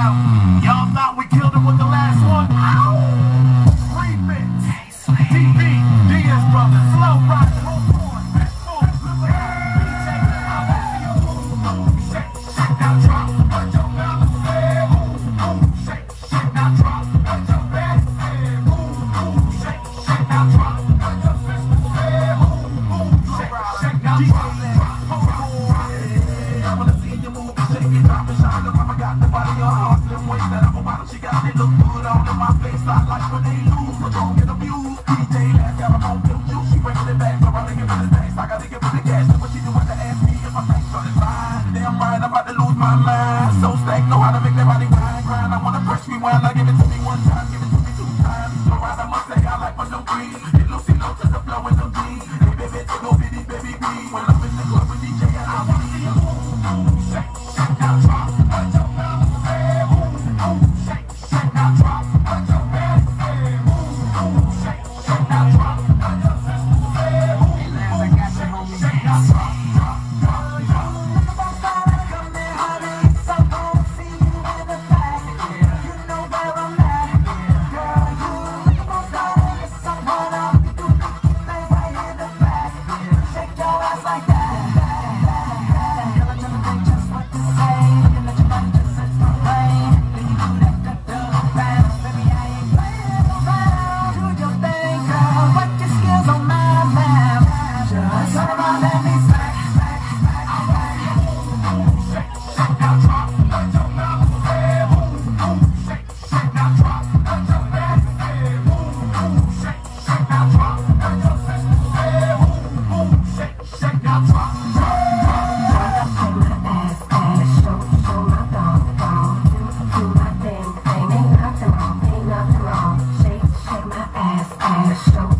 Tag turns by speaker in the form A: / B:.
A: down. Y'all thought we killed him with the last one? Remix. DB, Diaz Brothers, Flo Rida, Home Boy, Best to my face, I like when they lose, but don't get abused. DJ Laz got them on juice, she bringing it back, so I for the thanks, I got for the cash, what she do, me my fine. Damn right, I'm about to lose my mind, so stack, know how to make that body grind, grind. I wanna press rewind, I give it to me one time, give it to me two times, so right, I must say I like my no three. I promise.
B: I am so